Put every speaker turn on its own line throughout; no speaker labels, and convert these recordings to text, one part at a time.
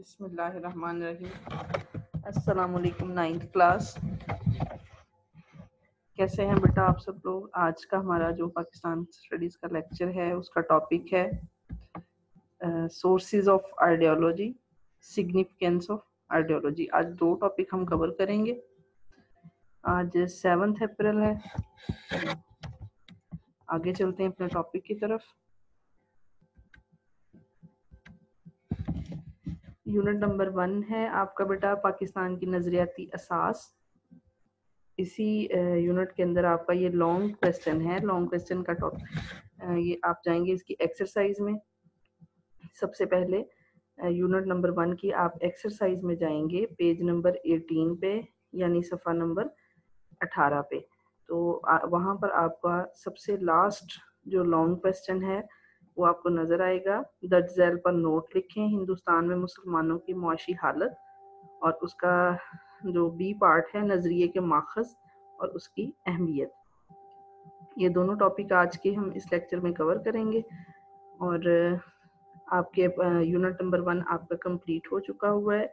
بسم اللہ الرحمن الرحیم السلام علیکم نائنتھ کلاس کیسے ہیں بیٹا آپ سب لوگ آج کا ہمارا جو پاکستان اسٹڈیز کا لیکچر ہے اس کا ٹاپک ہے sources of ideology significance of ideology آج دو ٹاپک ہم کور کریں گے آج سیونتھ اپریل ہے آگے چلتے ہیں اپنے ٹاپک کی طرف یونٹ نمبر ون ہے، آپ کا بیٹا پاکستان کی نظریاتی اساس۔ اسی یونٹ کے اندر آپ کا یہ لانگ کوشچن ہے۔ لانگ کوشچن کا ٹاپک یہ آپ جائیں گے اس کی ایکسرسائز میں۔ سب سے پہلے یونٹ نمبر ون کی آپ ایکسرسائز میں جائیں گے پیج نمبر ایٹین پہ یعنی صفحہ نمبر اٹھارہ پہ۔ تو وہاں پر آپ کا سب سے لاسٹ جو لانگ کوشچن ہے وہ آپ کو نظر آئے گا۔ درج ذیل پر نوٹ لکھیں ہندوستان میں مسلمانوں کی معاشی حالت اور اس کا جو بی پارٹ ہے، نظریے کے ماخذ اور اس کی اہمیت۔ یہ دونوں ٹاپک آج کے ہم اس لیکچر میں کور کریں گے اور آپ کے یونٹ نمبر ون آپ کا کمپلیٹ ہو چکا ہوا ہے۔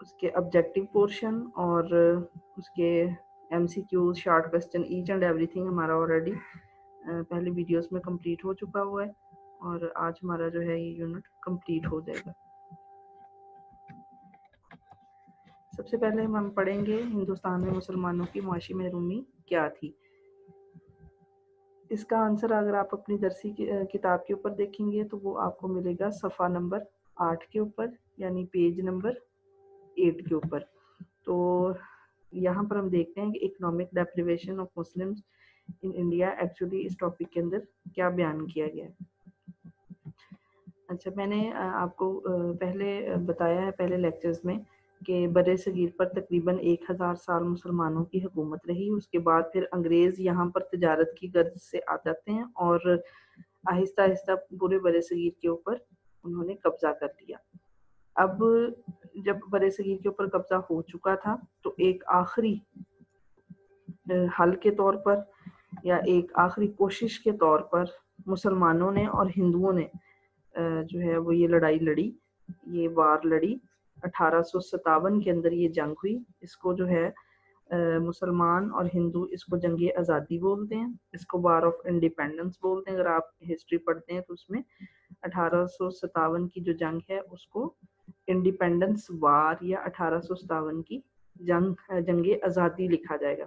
اس کے آبجیکٹیو پورشن اور اس کے M C Qs short question H and every thing ہمارا آلریڈی پہلے ویڈیوز میں کمپلیٹ ہو چکا ہوا ہے اور آج ہمارا جو ہے یہ یونٹ کمپلیٹ ہو جائے گا۔ سب سے پہلے ہم پڑھیں گے ہندوستان میں مسلمانوں کی معاشی محرومی کیا تھی۔ اس کا آنسر اگر آپ اپنی درسی کتاب کے اوپر دیکھیں گے تو وہ آپ کو ملے گا صفحہ نمبر آٹھ کے اوپر یعنی پیج نمبر ایٹ کے اوپر۔ تو یہاں پر ہم دیکھتے ہیں کہ economic deprivation of Muslims in India actually us topic کے اندر کیا بیان کیا گیا ہے۔ اچھا میں نے آپ کو پہلے بتایا ہے پہلے لیکچرز میں کہ بر صغیر پر تقریباً ایک ہزار سال مسلمانوں کی حکومت رہی، اس کے بعد پھر انگریز یہاں پر تجارت کی غرض سے آ جاتے ہیں اور آہستہ آہستہ پورے بر صغیر کے اوپر انہوں نے قبضہ کر لیا۔ اب جب بر صغیر کے اوپر قبضہ ہو چکا تھا تو ایک آخری حل کے طور پر یا ایک آخری کوشش کے طور پر مسلمانوں نے اور ہندوؤں نے جو ہے وہ یہ لڑائی لڑی۔ یہ وار لڑی۔ اٹھارہ سو ستاون کے اندر یہ جنگ ہوئی۔ اس کو جو ہے مسلمان اور ہندو اس کو جنگ آزادی بولتے ہیں۔ اس کو وار آف انڈیپینڈنس بولتے ہیں۔ اگر آپ ہسٹری پڑھتے ہیں تو اس میں اٹھارہ سو ستاون کی جو جنگ ہے، اس کو انڈیپینڈنس وار یا اٹھارہ سو ستاون کی جنگ جنگ آزادی لکھا جائے گا۔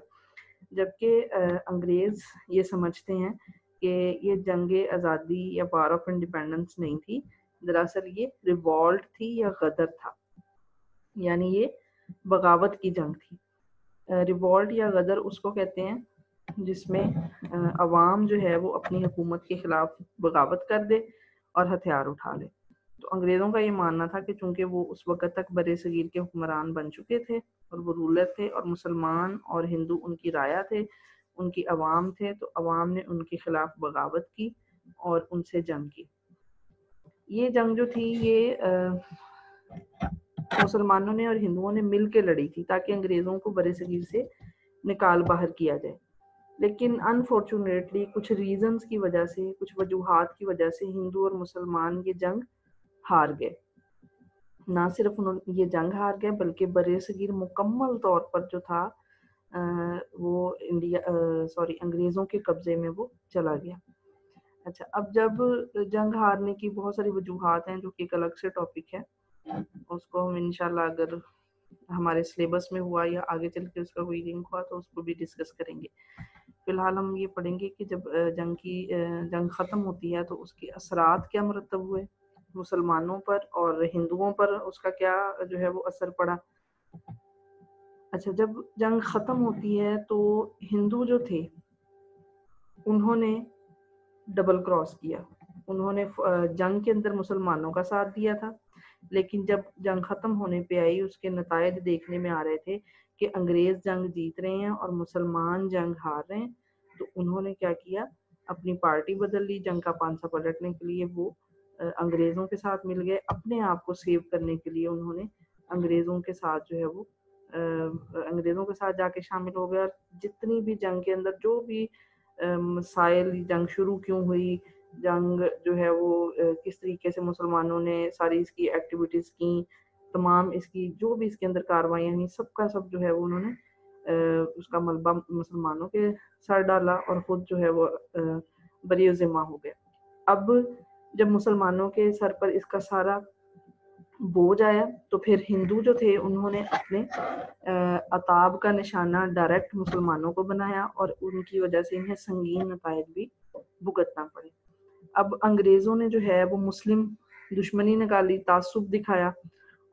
جبکہ انگریز یہ سمجھتے ہیں کہ یہ جنگ آزادی یا وار آف انڈیپینڈنس نہیں تھی، دراصل یہ ریوالٹ تھی یا غدر تھا۔ یعنی یہ بغاوت کی جنگ تھی۔ ریوالٹ یا غدر اس کو کہتے ہیں جس میں عوام جو ہے وہ اپنی حکومت کے خلاف بغاوت کر دے اور ہتھیار اٹھا لے۔ تو انگریزوں کا یہ ماننا تھا کہ چونکہ وہ اس وقت تک بر صغیر کے حکمران بن چکے تھے اور وہ رولر تھے اور مسلمان اور ہندو ان کی رایا تھے، ان کی عوام تھے، تو عوام نے ان کے خلاف بغاوت کی اور ان سے جنگ کی۔ یہ جنگ جو تھی، یہ مسلمانوں نے اور ہندوؤں نے مل کے لڑی تھی تاکہ انگریزوں کو بر صغیر سے نکال باہر کیا جائے۔ لیکن انفارچونیٹلی کچھ ریزنز کی وجہ سے، کچھ وجوہات کی وجہ سے ہندو اور مسلمان یہ جنگ ہار گئے۔ نہ صرف انہوں یہ جنگ ہار گئے، بلکہ بر صغیر مکمل طور پر جو تھا وہ انڈیا سوری، انگریزوں کے قبضے میں وہ چلا گیا۔ اچھا اب جب جنگ ہارنے کی بہت ساری وجوہات ہیں، جو کہ ایک الگ سے ٹاپک ہے، اس کو ہم انشاءاللہ اگر ہمارے سلیبس میں ہوا یا آگے چل کے اس کا کوئی لنک ہوا تو اس کو بھی ڈسکس کریں گے۔ فی الحال ہم یہ پڑھیں گے کہ جب جنگ کی جنگ ختم ہوتی ہے تو اس کے اثرات کیا مرتب ہوئے؟ مسلمانوں پر اور ہندوؤں پر اس کا کیا جو ہے وہ اثر پڑا؟ اچھا جب جنگ ختم ہوتی ہے تو ہندو جو تھے، انہوں نے ڈبل کراس کیا۔ انہوں نے جنگ کے اندر مسلمانوں کا ساتھ دیا تھا۔ لیکن جب جنگ ختم ہونے پہ آئی، اس کے نتائج دیکھنے میں آ رہے تھے کہ انگریز جنگ جیت رہے ہیں اور مسلمان جنگ ہار رہے ہیں، تو انہوں نے کیا کیا؟ اپنی پارٹی بدل لی جنگ کا پانسا پلٹنے کے لیے۔ وہ انگریزوں کے ساتھ مل گئے۔ اپنے آپ کو سیو کرنے کے لیے انہوں نے انگریزوں کے ساتھ جو ہے وہ انگریزوں کے ساتھ جا کے شامل ہو گئے۔ اور جتنی بھی جنگ کے اندر جو بھی مسائل، جنگ شروع کیوں ہوئی، جنگ جو ہے وہ کس طریقے سے مسلمانوں نے ساری اس کی ایکٹیویٹیز کی، تمام اس کی جو بھی اس کے اندر کاروائیاں ہیں، سب کا سب جو ہے وہ انہوں نے اس کا ملبہ مسلمانوں کے سر ڈالا اور خود جو ہے وہ بری ذمہ ہو گیا۔ اب جب مسلمانوں کے سر پر اس کا سارا بوجھ آیا، تو پھر ہندو جو تھے، انہوں نے اپنے عطاب کا نشانہ ڈائریکٹ مسلمانوں کو بنایا اور ان کی وجہ سے انہیں سنگین نتائج بھی بھگتنا پڑے۔ اب انگریزوں نے جو ہے، وہ مسلم دشمنی نکالی، تعصب دکھایا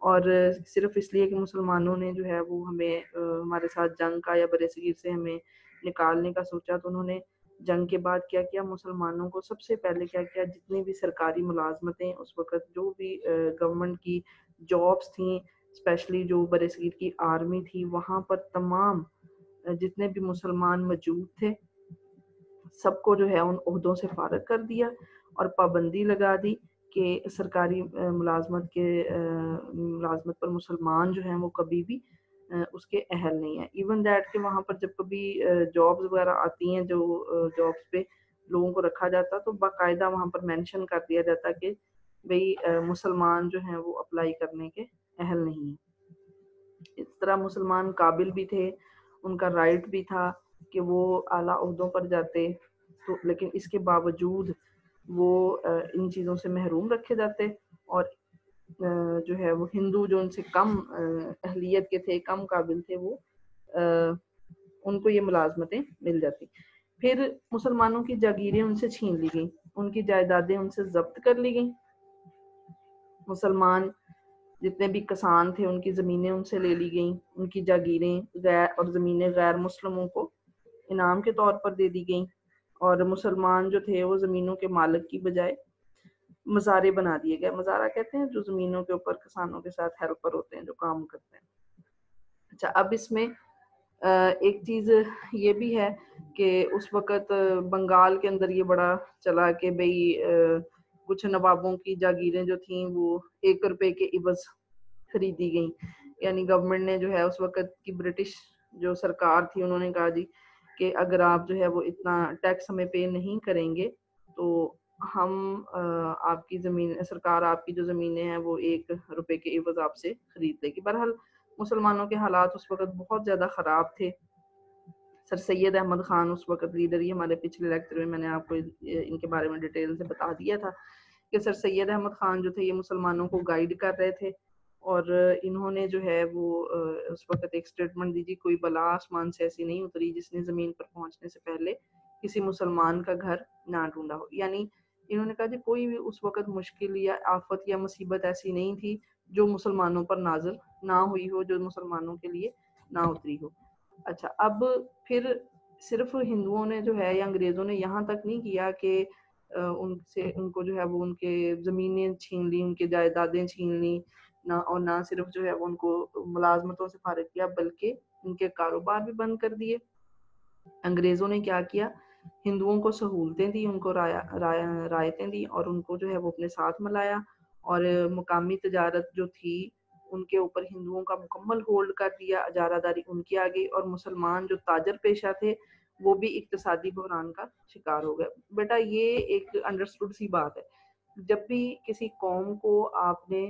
اور صرف اس لیے کہ مسلمانوں نے جو ہے، وہ ہمیں ہمارے ساتھ جنگ کا یا برے صغیر سے ہمیں نکالنے کا سوچا، تو انہوں نے جنگ کے بعد کیا کیا مسلمانوں کو سب سے پہلے کیا کیا جتنی بھی سرکاری ملازمتیں اس وقت جو بھی گورنمنٹ کی جابس تھیں اسپیشلی جو برے صغیر کی آرمی تھی، وہاں پر تمام جتنے بھی مسلمان موجود تھے، سب کو جو ہے ان عہدوں سے فارغ کر دیا اور پابندی لگا دی کہ سرکاری ملازمت کے ملازمت پر مسلمان جو ہیں وہ کبھی بھی اس کے اہل نہیں ہیں۔ ایون دیٹ کہ وہاں پر جب کبھی جابز وغیرہ آتی ہیں جو جابس پہ لوگوں کو رکھا جاتا تو باقاعدہ وہاں پر مینشن کر دیا جاتا کہ بھئی مسلمان جو ہیں وہ اپلائی کرنے کے اہل نہیں ہیں۔ اس طرح مسلمان قابل بھی تھے، ان کا رائٹ بھی تھا کہ وہ اعلیٰ عہدوں پر جاتے تو، لیکن اس کے باوجود وہ ان چیزوں سے محروم رکھے جاتے اور جو ہے وہ ہندو جو ان سے کم اہلیت کے تھے، کم قابل تھے وہ ان کو یہ ملازمتیں مل جاتی۔ پھر مسلمانوں کی جاگیریں ان سے چھین لی گئیں، ان کی جائیدادیں ان سے ضبط کر لی گئیں۔ مسلمان جتنے بھی کسان تھے، ان کی زمینیں ان سے لے لی گئیں، ان کی جاگیریں غیر، اور زمینیں غیر مسلموں کو انعام کے طور پر دے دی گئیں۔ اور مسلمان جو تھے، وہ زمینوں کے مالک کی بجائے مزارے بنا دیے گئے۔ مزارہ کہتے ہیں جو زمینوں کے اوپر، کسانوں کے ساتھ ہیلپر ہوتے ہیں، جو کام کرتے ہیں۔ اچھا اب اس میں ایک چیز یہ بھی ہے کہ اس وقت بنگال کے اندر یہ بڑا چلا کہ بھئی کچھ نوابوں کی جاگیریں جو تھیں، وہ ایک روپے کے عوض خریدی گئیں۔ یعنی گورنمنٹ نے جو ہے، اس وقت کی برٹش جو سرکار تھی، انہوں نے کہا جی کہ اگر آپ جو ہے، وہ اتنا ٹیکس ہمیں پے نہیں کریں گے، تو ہم آپ کی زمین، سرکار آپ کی جو زمینیں ہیں، وہ ایک روپے کے عوض آپ سے خرید لے گی۔ بہرحال مسلمانوں کے حالات اس وقت بہت زیادہ خراب تھے۔ سر سید احمد خان اس وقت لیڈر ہی ہمارے پچھلے لیکچر میں میں نے آپ کو ان کے بارے میں ڈیٹیل سے بتا دیا تھا کہ سر سید احمد خان جو تھے، یہ مسلمانوں کو گائیڈ کر رہے تھے اور انہوں نے جو ہے وہ اس وقت ایک سٹیٹمنٹ دی جی کوئی بلا آسمان سے ایسی نہیں اتری جس نے زمین پر پہنچنے سے پہلے کسی مسلمان کا گھر نہ ڈھونڈا ہو۔ یعنی انہوں نے کہا جی کوئی بھی اس وقت مشکل یا آفت یا مصیبت ایسی نہیں تھی جو مسلمانوں پر نازل نہ ہوئی ہو، جو مسلمانوں کے لیے نہ اتری ہو۔ اچھا اب پھر صرف ہندوؤں نے جو ہے یا انگریزوں نے یہاں تک نہیں کیا کہ ان سے، ان کو جو ہے وہ ان کے زمینیں چھین لی ان کے جائیدادیں چھین لی نہ، اور نہ صرف جو ہے وہ ان کو ملازمتوں سے فارغ کیا، بلکہ ان کے کاروبار بھی بند کر دیے۔ انگریزوں نے کیا کیا؟ ہندوؤں کو سہولتیں دی ان کو رایتیں دی اور ان کو جو ہے وہ اپنے ساتھ ملایا اور مقامی تجارت جو تھی، ان کے اوپر ہندوؤں کا مکمل ہولڈ کر دیا اجارہ داری ان کی آ گئی اور مسلمان جو تاجر پیشہ تھے، وہ بھی اقتصادی بحران کا شکار ہو گئے۔ بیٹا، یہ ایک انڈرسٹوڈ سی بات ہے۔ جب بھی کسی قوم کو آپ نے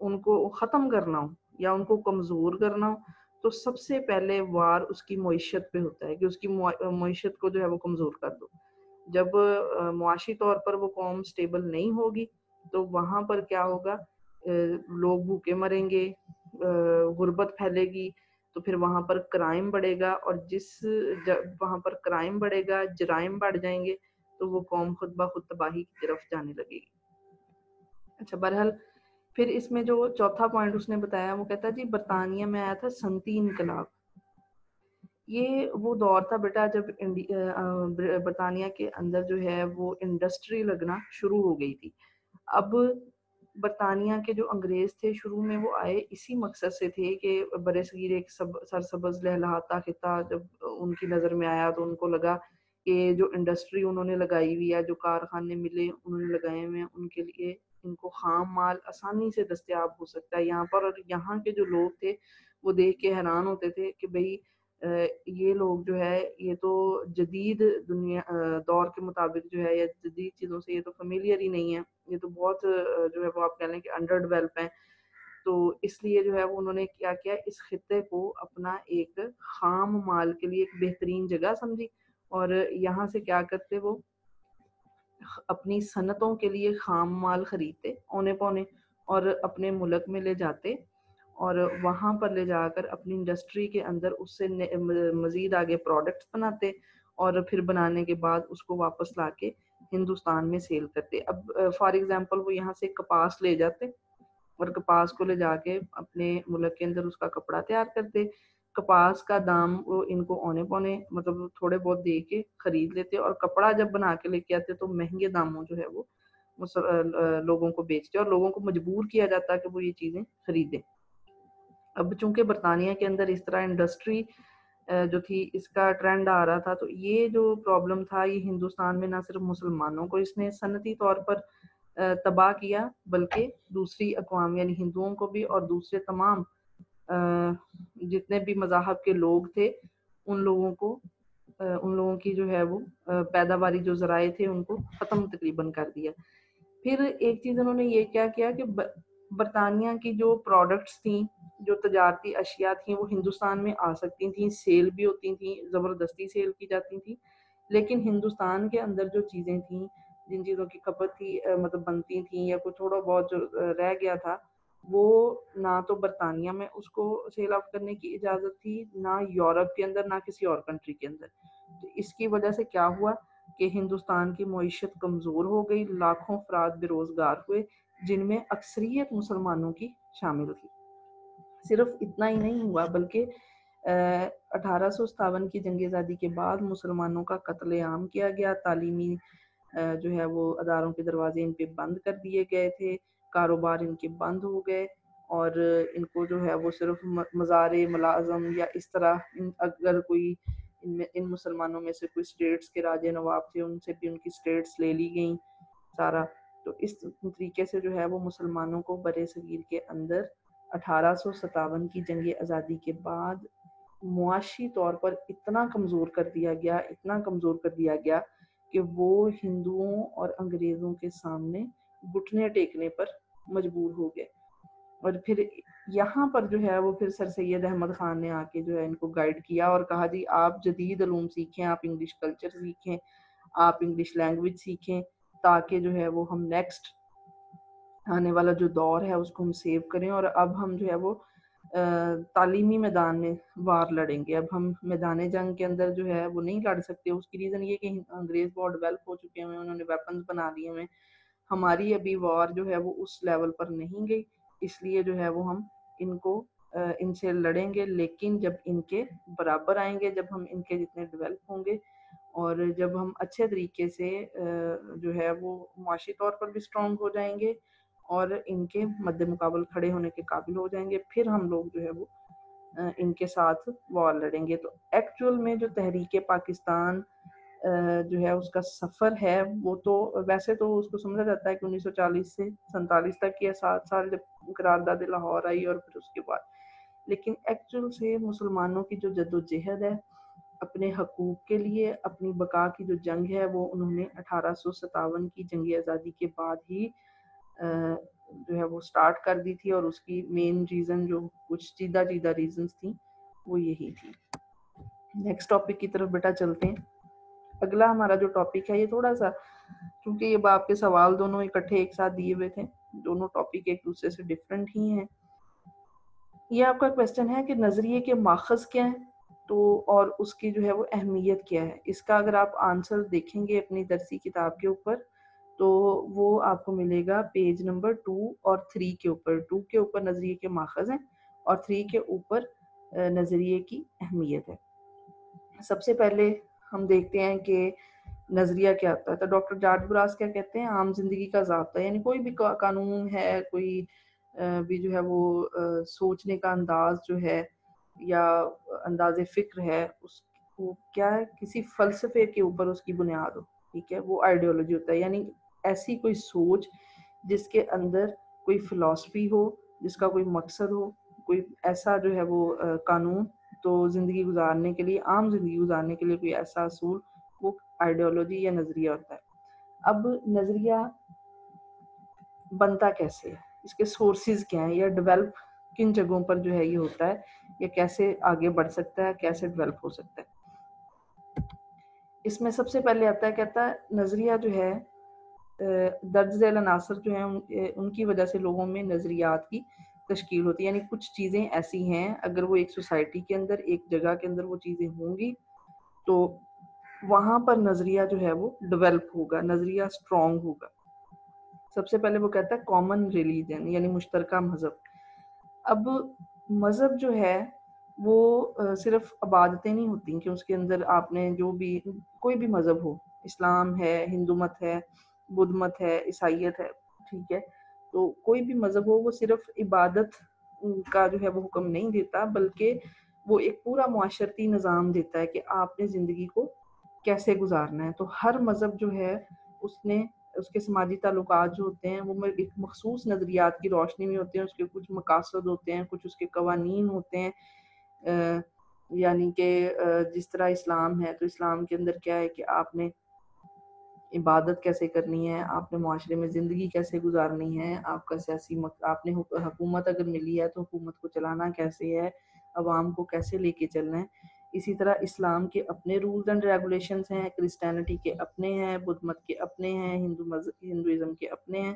ان کو ختم کرنا ہو یا ان کو کمزور کرنا ہو تو سب سے پہلے وار اس کی معیشت پہ ہوتا ہے کہ اس کی معیشت کو جو ہے وہ کمزور کر دو۔ جب معاشی طور پر وہ قوم سٹیبل نہیں ہوگی تو وہاں پر کیا ہوگا؟ لوگ بھوکے مریں گے غربت پھیلے گی، تو پھر وہاں پر کرائم بڑھے گا اور جس وہاں پر کرائم بڑھے گا، جرائم بڑھ جائیں گے تو وہ قوم خود بخود تباہی کی طرف جانے لگے گی۔ اچھا بہرحال پھر اس میں جو چوتھا پوائنٹ اس نے بتایا، وہ کہتا جی برطانیہ میں آیا تھا سنتی انقلاب۔ یہ وہ دور تھا بیٹا جب برطانیہ کے اندر جو ہے وہ انڈسٹری لگنا شروع ہو گئی تھی۔ اب برطانیہ کے جو انگریز تھے شروع میں وہ آئے اسی مقصد سے تھے کہ برے صغیر ایک سب، سرسبز لہلاتا خطہ جب ان کی نظر میں آیا تو ان کو لگا کہ جو انڈسٹری انہوں نے لگائی ہوئی ہے، جو کارخانے ملے، انہوں نے لگائے ہوئے ہیں، ان کے لیے ان کو خام مال آسانی سے دستیاب ہو سکتا ہے۔ یہاں پر اور یہاں کے جو لوگ تھے، وہ دیکھ کے حیران ہوتے تھے کہ بھئی یہ لوگ جو ہے، یہ تو جدید دنیا دور کے مطابق جو ہے، یا جدید چیزوں سے یہ تو فیملیئر ہی نہیں ہے۔ یہ تو بہت جو ہے، وہ آپ کہہ لیں کہ انڈر ڈیولپ ہیں۔ تو اس لیے جو ہے، وہ انہوں نے کیا کیا، اس خطے کو اپنا ایک خام مال کے لیے ایک بہترین جگہ سمجھی۔ اور یہاں سے کیا کرتے وہ؟ اپنی صنعتوں کے لیے خام مال خریدتے، اونے پونے، اور اپنے ملک میں لے جاتے، اور وہاں پر لے جا کر اپنی انڈسٹری کے اندر اس سے مزید آگے پروڈکٹس بناتے، اور پھر بنانے کے بعد اس کو واپس لا کے ہندوستان میں سیل کرتے۔ اب فار ایگزامپل وہ یہاں سے کپاس لے جاتے، اور کپاس کو لے جا کے اپنے ملک کے اندر اس کا کپڑا تیار کرتے۔ کپاس کا دام وہ ان کو اونے پونے مطلب تھوڑے بہت دے کے خرید لیتے اور کپڑا جب بنا کے لے کے آتے تو مہنگے داموں جو ہے وہ لوگوں کو بیچتے اور لوگوں کو مجبور کیا جاتا کہ وہ یہ چیزیں خریدیں۔ اب چونکہ برطانیہ کے اندر اس طرح انڈسٹری جو تھی، اس کا ٹرینڈ آ رہا تھا، تو یہ جو پرابلم تھا، یہ ہندوستان میں نہ صرف مسلمانوں کو اس نے صنعتی طور پر تباہ کیا، بلکہ دوسری اقوام یعنی ہندوؤں کو بھی اور دوسرے تمام جتنے بھی مذاہب کے لوگ تھے، ان لوگوں کو ان لوگوں کی جو ہے وہ پیداواری جو ذرائع تھے، ان کو ختم تقریباً کر دیا۔ پھر ایک چیز انہوں نے یہ کیا کیا کہ برطانیہ کی جو پروڈکٹس تھیں، جو تجارتی اشیاء تھیں، وہ ہندوستان میں آ سکتی تھیں۔ سیل بھی ہوتی تھیں، زبردستی سیل کی جاتی تھیں۔ لیکن ہندوستان کے اندر جو چیزیں تھیں، جن چیزوں کی کھپت تھی مطلب بنتی تھیں یا کوئی تھوڑا بہت جو رہ گیا تھا وہ نہ تو برطانیہ میں اس کو سیل آؤٹ کرنے کی اجازت تھی، نہ یورپ کے اندر، نہ کسی اور کنٹری کے اندر۔ تو اس کی وجہ سے کیا ہوا کہ ہندوستان کی معیشت کمزور ہو گئی، لاکھوں افراد بے روزگار ہوئے، جن میں اکثریت مسلمانوں کی شامل تھی۔ صرف اتنا ہی نہیں ہوا، بلکہ اٹھارہ سو ستاون کی جنگ آزادی کے بعد مسلمانوں کا قتل عام کیا گیا۔ تعلیمی جو ہے وہ اداروں کے دروازے ان پہ بند کر دیے گئے تھے۔ کاروبار ان کے بند ہو گئے اور ان کو جو ہے وہ صرف مزار ملازم یا اس طرح اگر کوئی ان میں، ان مسلمانوں میں سے کوئی اسٹیٹس کے راجے نواب تھے ان سے بھی ان کی اسٹیٹس لے لی گئیں سارا۔ تو اس طریقے سے جو ہے وہ مسلمانوں کو برے صغیر کے اندر اٹھارہ سو ستاون کی جنگ آزادی کے بعد معاشی طور پر اتنا کمزور کر دیا گیا، اتنا کمزور کر دیا گیا کہ وہ ہندوؤں اور انگریزوں کے سامنے گھٹنے ٹیکنے پر مجبور ہو گئے۔ اور پھر یہاں پر جو ہے وہ پھر سر سید احمد خان نے آ کے جو ہے ان کو گائیڈ کیا اور کہا جی آپ جدید علوم سیکھیں، آپ انگلش کلچر سیکھیں، آپ انگلش لینگویج سیکھیں تاکہ جو ہے وہ ہم نیکسٹ آنے والا جو دور ہے اس کو ہم سیو کریں اور اب ہم جو ہے وہ تعلیمی میدان میں وار لڑیں گے۔ اب ہم میدان جنگ کے اندر جو ہے وہ نہیں لڑ سکتے۔ اس کی ریزن یہ کہ انگریز بہت ڈیولپ ہو چکے ہیں، انہوں نے ویپنز بنا لیے ہیں۔ ہماری ابھی وار جو ہے وہ اس لیول پر نہیں گئی۔ اس لیے جو ہے وہ ہم ان کو ان سے لڑیں گے۔ لیکن جب ان کے برابر آئیں گے، جب ہم ان کے جتنے ڈیولپ ہوں گے اور جب ہم اچھے طریقے سے جو ہے وہ معاشی طور پر بھی اسٹرانگ ہو جائیں گے اور ان کے مد مقابل کھڑے ہونے کے قابل ہو جائیں گے، پھر ہم لوگ جو ہے وہ ان کے ساتھ وار لڑیں گے۔ تو ایکچول میں جو تحریک پاکستان جو ہے، اس کا سفر ہے، وہ تو ویسے تو اس کو سمجھا جاتا ہے کہ انیس سو چالیس سے سنتالیس تک یا سات سال جب قرارداد لاہور آئی اور پھر اس کے بعد۔ لیکن ایکچول سے مسلمانوں کی جو جد و جہد ہے، اپنے حقوق کے لیے، اپنی بقا کی جو جنگ ہے، وہ انہوں نے اٹھارہ سو ستاون کی جنگی آزادی کے بعد ہی جو ہے، وہ سٹارٹ کر دی تھی اور اس کی مین ریزن جو کچھ چیدہ چیدہ ریزنز تھیں، وہ یہی تھی۔ نیکسٹ ٹاپک کی طرف بیٹا چلتے ہیں۔ اگلا ہمارا جو ٹاپک ہے، یہ تھوڑا سا، کیونکہ یہ باپ کے سوال دونوں اکٹھے ایک ساتھ دیے ہوئے تھے، دونوں ٹاپک ایک دوسرے سے ڈفرینٹ ہی ہیں۔ یہ آپ کا کوشچن ہے کہ نظریے کے ماخذ کیا ہیں؟ تو اور اس کی جو ہے وہ اہمیت کیا ہے؟ اس کا اگر آپ آنسر دیکھیں گے اپنی درسی کتاب کے اوپر، تو وہ آپ کو ملے گا پیج نمبر ٹو اور تھری کے اوپر۔ ٹو کے اوپر نظریے کے ماخذ ہیں اور تھری کے اوپر نظریے کی اہمیت ہے۔ سب سے پہلے ہم دیکھتے ہیں کہ نظریہ کیا ہوتا ہے۔ تو ڈاکٹر جارج براس کیا کہتے ہیں، عام زندگی کا ضابطہ یعنی کوئی بھی قانون ہے، کوئی بھی جو ہے وہ سوچنے کا انداز جو ہے یا انداز فکر ہے، اس کو کیا ہے؟ کسی فلسفے کے اوپر اس کی بنیاد ہو۔ ٹھیک ہے؟ وہ آئیڈیولوجی ہوتا ہے۔ یعنی ایسی کوئی سوچ جس کے اندر کوئی فلاسفی ہو، جس کا کوئی مقصد ہو، کوئی ایسا جو ہے وہ قانون تو زندگی گزارنے کے لیے، عام زندگی گزارنے کے لیے کوئی ایسا اصول، وہ آئیڈیالوجی یا نظریہ ہوتا ہے۔ اب نظریہ بنتا کیسے ہے؟ اس کے سورسز کیا ہیں؟ یا ڈیولپ کن جگہوں پر جو ہے یہ ہوتا ہے؟ یا کیسے آگے بڑھ سکتا ہے؟ کیسے ڈیولپ ہو سکتا ہے؟ اس میں سب سے پہلے آتا ہے، کہتا ہے، نظریہ جو ہے درج ذیل عناصر جو ہیں ان کی وجہ سے لوگوں میں نظریات کی تشکیل ہوتی ہے یعنی کچھ چیزیں ایسی ہیں، اگر وہ ایک سوسائٹی کے اندر، ایک جگہ کے اندر وہ چیزیں ہوں گی، تو وہاں پر نظریہ جو ہے وہ ڈیولپ ہوگا، نظریہ اسٹرانگ ہوگا۔ سب سے پہلے وہ کہتا ہے کامن ریلیجن یعنی مشترکہ مذہب۔ اب مذہب جو ہے، وہ صرف عبادتیں نہیں ہوتی کہ اس کے اندر آپ نے جو بھی، کوئی بھی مذہب ہو، اسلام ہے، ہندو مت ہے، بدھ مت ہے، عیسائیت ہے، ٹھیک ہے۔ تو کوئی بھی مذہب ہو، وہ صرف عبادت کا جو ہے وہ حکم نہیں دیتا، بلکہ وہ ایک پورا معاشرتی نظام دیتا ہے کہ آپ نے زندگی کو کیسے گزارنا ہے۔ تو ہر مذہب جو ہے، اس نے، اس کے سماجی تعلقات جو ہوتے ہیں، وہ ایک مخصوص نظریات کی روشنی میں ہوتے ہیں، اس کے کچھ مقاصد ہوتے ہیں، کچھ اس کے قوانین ہوتے ہیں۔ یعنی کہ جس طرح اسلام ہے، تو اسلام کے اندر کیا ہے کہ آپ نے عبادت کیسے کرنی ہے؟ آپ نے معاشرے میں زندگی کیسے گزارنی ہے؟ آپ کا سیاسی آپ نے حکومت اگر ملی ہے تو حکومت کو چلانا کیسے ہے؟ عوام کو کیسے لے کے چلنا ہے؟ اسی طرح اسلام کے اپنے رولز اینڈ ریگولیشنز ہیں کرسٹینٹی کے اپنے ہیں، بدھ مت کے اپنے ہیں، ہندو مذہب ہندوازم کے اپنے ہیں۔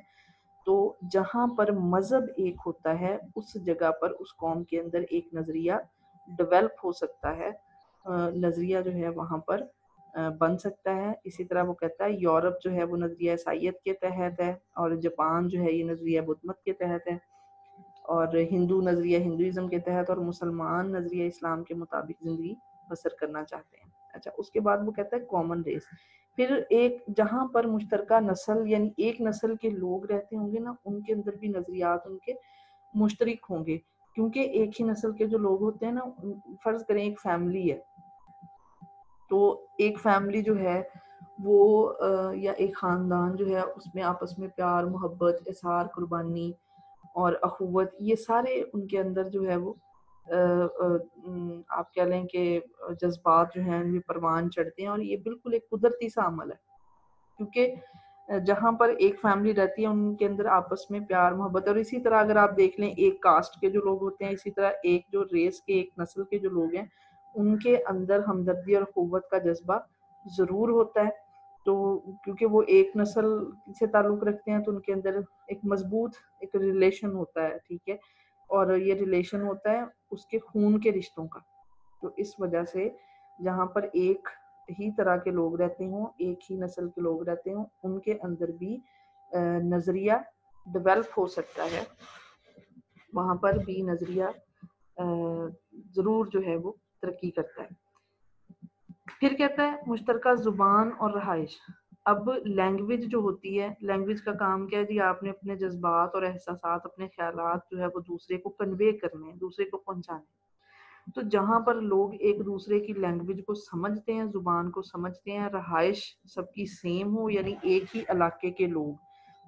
تو جہاں پر مذہب ایک ہوتا ہے، اس جگہ پر اس قوم کے اندر ایک نظریہ ڈیولپ ہو سکتا ہے۔ نظریہ جو ہے وہاں پر بن سکتا ہے۔ اسی طرح وہ کہتا ہے، یورپ جو ہے، وہ نظریہ عیسائیت کے تحت ہے اور جاپان جو ہے، یہ نظریہ بدھ کے تحت ہے اور ہندو نظریہ ہندوازم کے تحت اور مسلمان نظریہ اسلام کے مطابق زندگی بسر کرنا چاہتے ہیں۔ اچھا اس کے بعد وہ کہتا ہے کامن ریس پھر ایک، جہاں پر مشترکہ نسل یعنی ایک نسل کے لوگ رہتے ہوں گے نا، ان کے اندر بھی نظریات، ان کے مشترک ہوں گے۔ کیونکہ ایک ہی نسل کے جو لوگ ہوتے ہیں نا، فرض کریں ایک فیملی ہے۔ تو ایک فیملی جو ہے وہ یا ایک خاندان جو ہے، اس میں آپس میں پیار، محبت، اظہار، قربانی اور اخوت، یہ سارے ان کے اندر جو ہے وہ آپ کہہ لیں کہ جذبات جو ہیں یہ پروان چڑھتے ہیں اور یہ بالکل ایک قدرتی سا عمل ہے۔ کیونکہ جہاں پر ایک فیملی رہتی ہے، ان کے اندر آپس میں پیار، محبت اور اسی طرح اگر آپ دیکھ لیں، ایک کاسٹ کے جو لوگ ہوتے ہیں، اسی طرح ایک جو ریس کے، ایک نسل کے جو لوگ ہیں ان کے اندر ہمدردی اور قوت کا جذبہ ضرور ہوتا ہے۔ تو کیونکہ وہ ایک نسل سے تعلق رکھتے ہیں تو ان کے اندر ایک مضبوط ایک ریلیشن ہوتا ہے، ٹھیک ہے؟ اور یہ ریلیشن ہوتا ہے اس کے خون کے رشتوں کا۔ تو اس وجہ سے جہاں پر ایک ہی طرح کے لوگ رہتے ہوں، ایک ہی نسل کے لوگ رہتے ہوں، ان کے اندر بھی نظریہ ڈیولپ ہو سکتا ہے۔ وہاں پر بھی نظریہ ضرور جو ہے وہ ترقی کرتا ہے۔ پھر کہتا ہے، مشترکہ زبان اور رہائش۔ اب لینگویج جو ہوتی ہے لینگویج کا کام کیا ہے؟ جی آپ نے اپنے جذبات اور احساسات، اپنے خیالات جو ہے، وہ دوسرے کو کنوے کرنے دوسرے کو پہنچانے تو جہاں پر لوگ ایک دوسرے کی لینگویج کو سمجھتے ہیں، زبان کو سمجھتے ہیں، رہائش سب کی سیم ہو یعنی ایک ہی علاقے کے لوگ۔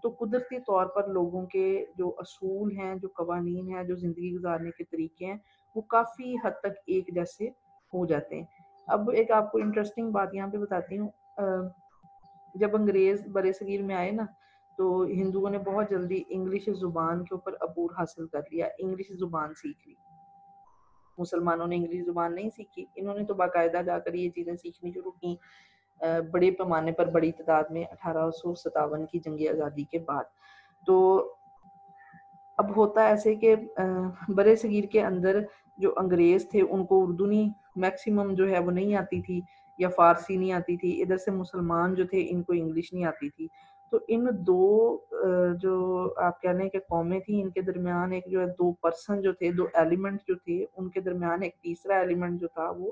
تو قدرتی طور پر لوگوں کے جو اصول ہیں، جو قوانین ہیں، جو زندگی گزارنے کے طریقے ہیں وہ کافی حد تک ایک جیسے ہو جاتے ہیں۔ اب ایک آپ کو انٹرسٹنگ بات یہاں پہ بتاتی ہوں۔ جب انگریز برے صغیر میں آئے نا، تو ہندوؤں نے بہت جلدی انگلش زبان کے اوپر عبور حاصل کر لیا، انگلش زبان سیکھ لی۔ مسلمانوں نے انگلش زبان نہیں سیکھی، انہوں نے تو باقاعدہ جا کر یہ چیزیں سیکھنی شروع کی بڑے پیمانے پر بڑی تعداد میں اٹھارہ سو ستاون کی جنگ آزادی کے بعد۔ تو اب ہوتا ایسے کہ برے صغیر کے اندر جو انگریز تھے، ان کو اردو نہیں میکسیمم جو ہے وہ نہیں آتی تھی یا فارسی نہیں آتی تھی، ادھر سے مسلمان جو تھے، ان کو انگلش نہیں آتی تھی۔ تو ان دو جو آپ کہہ لیں کہ قومیں تھیں، ان کے درمیان ایک جو ہے دو پرسن جو تھے، دو ایلیمنٹ جو تھے، ان کے درمیان ایک تیسرا ایلیمنٹ جو تھا وہ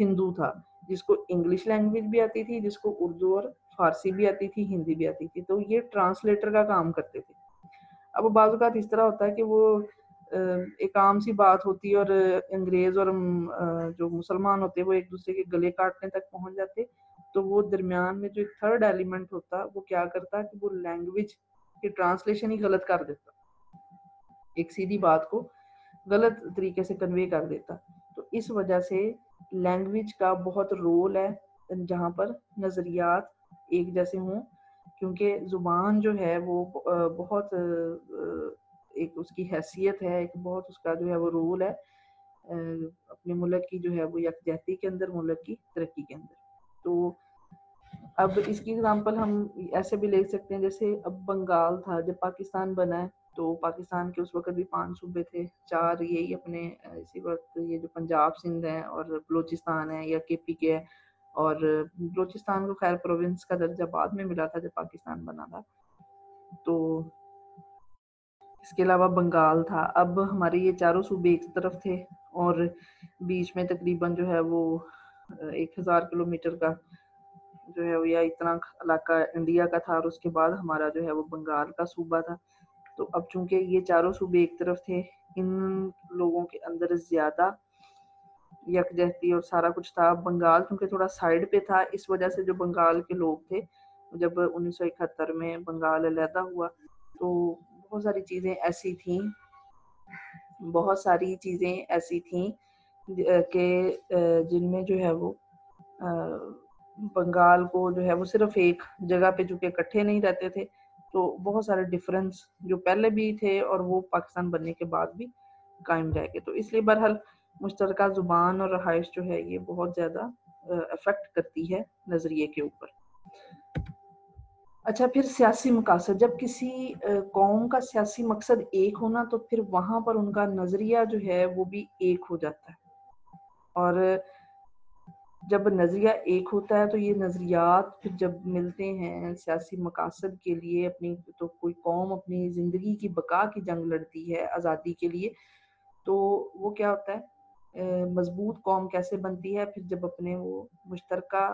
ہندو تھا، جس کو انگلش لینگویج بھی آتی تھی، جس کو اردو اور فارسی بھی آتی تھی، ہندی بھی آتی تھی۔ تو یہ ٹرانسلیٹر کا کام کرتے تھے۔ اب بعض اوقات اس طرح ہوتا ہے کہ وہ ایک عام سی بات ہوتی ہے اور انگریز اور جو مسلمان ہوتے وہ ایک دوسرے کے گلے کاٹنے تک پہنچ جاتے تو وہ درمیان میں جو ایک تھرڈ ایلیمنٹ ہوتا، وہ کیا کرتا کہ وہ لینگویج کی ٹرانسلیشن ہی غلط کر دیتا۔ ایک سیدھی بات کو غلط طریقے سے کنوے کر دیتا۔ تو اس وجہ سے لینگویج کا بہت رول ہے جہاں پر نظریات ایک جیسے ہوں۔ کیونکہ زبان جو ہے وہ بہت ایک اس کی حیثیت ہے، ایک بہت اس کا جو ہے وہ رول ہے اپنے ملک کی جو ہے وہ یکجہتی کے اندر، ملک کی ترقی کے اندر۔ تو اب اس کی اگزامپل ہم ایسے بھی لے سکتے ہیں، جیسے اب بنگال تھا، جب پاکستان بنا ہے، تو پاکستان کے اس وقت بھی پانچ صوبے تھے، چار یہی اپنے اسی وقت یہ جو پنجاب سندھ ہیں اور بلوچستان ہے یا کے پی کے ہے اور بلوچستان کو خیر پروونس کا درجہ بعد میں ملا تھا جب پاکستان بنا تھا۔ تو اس کے علاوہ بنگال تھا۔ اب ہمارے یہ چاروں صوبے ایک طرف تھے اور بیچ میں تقریباً جو ہے وہ ایک ہزار کلو میٹر کا جو ہے وہ یا اتنا علاقہ انڈیا کا تھا اور اس کے بعد ہمارا جو ہے وہ بنگال کا صوبہ تھا۔ تو اب چونکہ یہ چاروں صوبے ایک طرف تھے، ان لوگوں کے اندر زیادہ یکجہتی اور سارا کچھ تھا بنگال، کیونکہ تھوڑا سائڈ پہ تھا، اس وجہ سے جو بنگال کے لوگ تھے، جب انیس سو اکہتر میں بنگال علیحدہ ہوا، تو بہت ساری چیزیں ایسی تھیں۔ بہت ساری چیزیں ایسی تھیں کہ جن میں جو ہے وہ بنگال کو جو ہے وہ صرف ایک جگہ پہ چونکہ اکٹھے نہیں رہتے تھے، تو بہت سارے ڈفرینس جو پہلے بھی تھے اور وہ پاکستان بننے کے بعد بھی قائم رہ گئے۔ تو اس لیے برحال مشترکہ زبان اور رہائش جو ہے یہ بہت زیادہ افیکٹ کرتی ہے نظریے کے اوپر۔ اچھا پھر سیاسی مقاصد۔ جب کسی قوم کا سیاسی مقصد ایک ہونا تو پھر وہاں پر ان کا نظریہ جو ہے وہ بھی ایک ہو جاتا ہے۔ اور جب نظریہ ایک ہوتا ہے تو یہ نظریات پھر جب ملتے ہیں سیاسی مقاصد کے لیے، اپنی تو کوئی قوم اپنی زندگی کی بقا کی جنگ لڑتی ہے آزادی کے لیے، تو وہ کیا ہوتا ہے؟ مضبوط قوم کیسے بنتی ہے، پھر جب اپنے وہ مشترکہ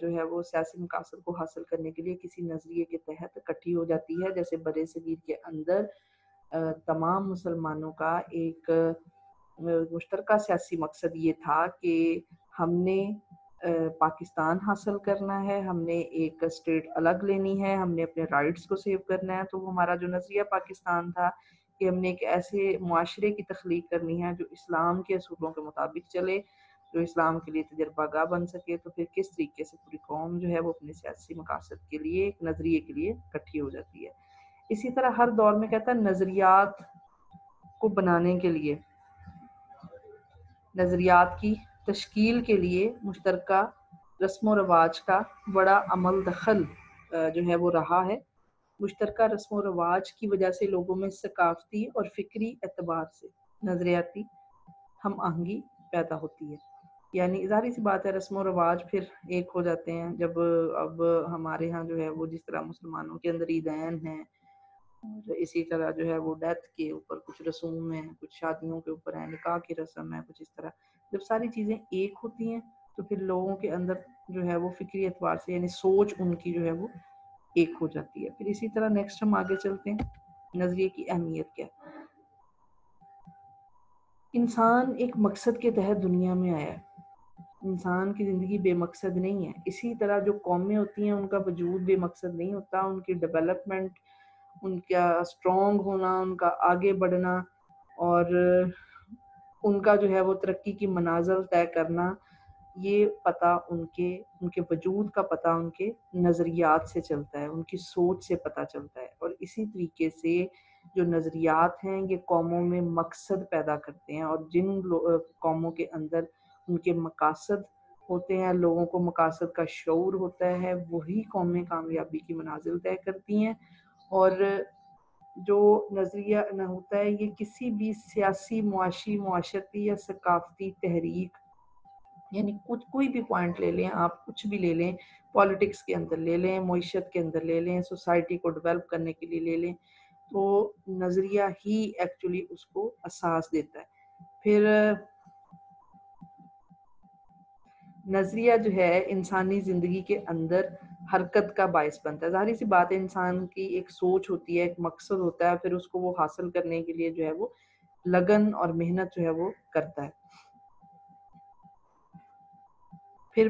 جو ہے وہ سیاسی مقاصد کو حاصل کرنے کے لیے کسی نظریے کے تحت اکٹھی ہو جاتی ہے، جیسے برے صغیر کے اندر تمام مسلمانوں کا ایک مشترکہ سیاسی مقصد یہ تھا کہ ہم نے پاکستان حاصل کرنا ہے، ہم نے ایک اسٹیٹ الگ لینی ہے، ہم نے اپنے رائٹس کو سیو کرنا ہے، تو وہ ہمارا جو نظریہ پاکستان تھا کہ ہم نے ایک ایسے معاشرے کی تخلیق کرنی ہے جو اسلام کے اصولوں کے مطابق چلے، جو اسلام کے لیے تجربہ گاہ بن سکے، تو پھر کس طریقے سے پوری قوم جو ہے وہ اپنے سیاسی مقاصد کے لیے، ایک نظریے کے لیے اکٹھی ہو جاتی ہے؟ اسی طرح ہر دور میں کہتا ہے نظریات کو بنانے کے لیے، نظریات کی تشکیل کے لیے مشترکہ رسم و رواج کا بڑا عمل دخل جو ہے وہ رہا ہے۔ مشترکہ رسم و رواج کی وجہ سے لوگوں میں ثقافتی اور فکری اعتبار سے نظریاتی ہم آہنگی پیدا ہوتی ہے۔ یعنی ظاہری سی بات ہے، رسم و رواج پھر ایک ہو جاتے ہیں۔ جب اب ہمارے ہاں جو ہے وہ جس طرح مسلمانوں کے اندر عیدین ہیں اور اسی طرح جو ہے وہ ڈیتھ کے اوپر کچھ رسوم ہیں، کچھ شادیوں کے اوپر ہیں، نکاح کی رسم ہے، کچھ اس طرح۔ جب ساری چیزیں ایک ہوتی ہیں تو پھر لوگوں کے اندر جو ہے وہ فکری اعتبار سے یعنی سوچ ان کی جو ہے وہ ایک ہو جاتی ہے۔ پھر اسی طرح نیکسٹ ہم آگے چلتے ہیں۔ نظریے کی اہمیت کیا؟ انسان ایک مقصد کے تحت دنیا میں آیا ہے۔ انسان کی زندگی بے مقصد نہیں ہے۔ اسی طرح جو قومیں ہوتی ہیں، ان کا وجود بے مقصد نہیں ہوتا۔ ان کی ڈیولپمنٹ ان کا اسٹرانگ ہونا، ان کا آگے بڑھنا اور ان کا جو ہے وہ ترقی کی مناظر طے کرنا۔ یہ پتہ ان کے ان کے وجود کا پتہ ان کے نظریات سے چلتا ہے، ان کی سوچ سے پتہ چلتا ہے۔ اور اسی طریقے سے جو نظریات ہیں، یہ قوموں میں مقصد پیدا کرتے ہیں۔ اور جن قوموں کے اندر ان کے مقاصد ہوتے ہیں، لوگوں کو مقاصد کا شعور ہوتا ہے، وہی قومیں کامیابی کی منازل طے کرتی ہیں۔ اور جو نظریہ نہ ہوتا ہے، یہ کسی بھی سیاسی معاشی معاشرتی یا ثقافتی تحریک یعنی کچھ کوئی بھی پوائنٹ لے لیں، آپ کچھ بھی لے لیں پالیٹکس کے اندر لے لیں، معیشت کے اندر لے لیں سوسائٹی کو ڈیولپ کرنے کے لیے لے لیں، تو نظریہ ہی ایکچولی اس کو اساس دیتا ہے۔ پھر، نظریہ جو ہے، انسانی زندگی کے اندر حرکت کا باعث بنتا ہے۔ ظاہری سی بات ہے، انسان کی ایک سوچ ہوتی ہے، ایک مقصد ہوتا ہے، پھر اس کو وہ حاصل کرنے کے لیے جو ہے وہ لگن اور محنت جو ہے وہ کرتا ہے۔ پھر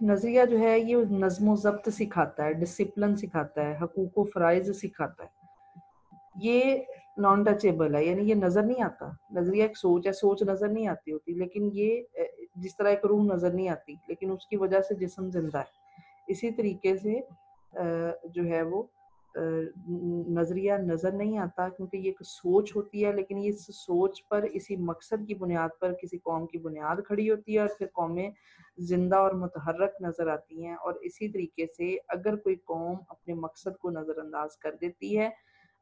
نظریہ جو ہے، یہ نظم و ضبط سکھاتا ہے ڈسپلن سکھاتا ہے، حقوق و فرائض سکھاتا ہے۔ یہ نان ٹچیبل ہے یعنی یہ نظر نہیں آتا۔ نظریہ ایک سوچ ہے، سوچ نظر نہیں آتی ہوتی، لیکن یہ جس طرح ایک روح نظر نہیں آتی، لیکن اس کی وجہ سے جسم زندہ ہے۔ اسی طریقے سے جو ہے وہ نظریہ نظر نہیں آتا، کیونکہ یہ ایک سوچ ہوتی ہے، لیکن یہ سوچ پر، اسی مقصد کی بنیاد پر، کسی قوم کی بنیاد کھڑی ہوتی ہے، اور پھر قومیں زندہ اور متحرک نظر آتی ہیں اور اسی طریقے سے اگر کوئی قوم اپنے مقصد کو نظر انداز کر دیتی ہے،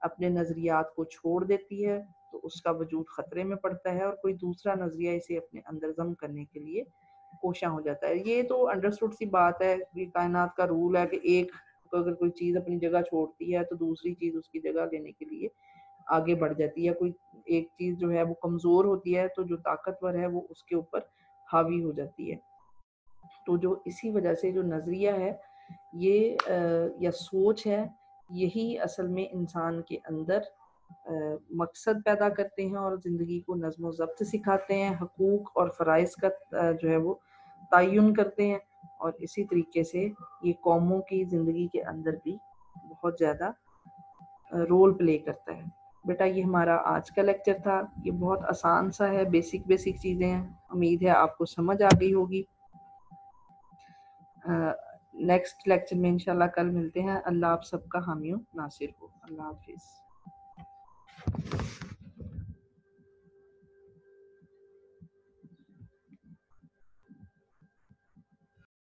اپنے نظریات کو چھوڑ دیتی ہے، تو اس کا وجود خطرے میں پڑتا ہے اور کوئی دوسرا نظریہ اسے اپنے اندر ضم کرنے کے لیے کوشاں ہو جاتا ہے۔ یہ تو انڈرسٹوڈ سی بات ہے یہ کائنات کا رول ہے کہ ایک اگر کوئی چیز اپنی جگہ چھوڑتی ہے تو دوسری چیز اس کی جگہ لینے کے لیے آگے بڑھ جاتی ہے۔ کوئی ایک چیز جو ہے وہ کمزور ہوتی ہے تو جو طاقتور ہے وہ اس کے اوپر حاوی ہو جاتی ہے۔ تو جو اسی وجہ سے جو نظریہ ہے، یہ یا سوچ ہے، یہی اصل میں انسان کے اندر مقصد پیدا کرتے ہیں اور زندگی کو نظم و ضبط سکھاتے ہیں، حقوق اور فرائض کا جو ہے وہ تعین کرتے ہیں اور اسی طریقے سے یہ قوموں کی زندگی کے اندر بھی بہت زیادہ رول پلے کرتا ہے۔ بیٹا، یہ ہمارا آج کا لیکچر تھا۔ یہ بہت آسان سا ہے بیسک بیسک چیزیں ہیں۔ امید ہے آپ کو سمجھ آ گئی ہوگی۔ نیکسٹ لیکچر میں انشاءاللہ کل ملتے ہیں۔ اللہ آپ سب کا حامی و ناصر ہو۔ اللہ حافظ۔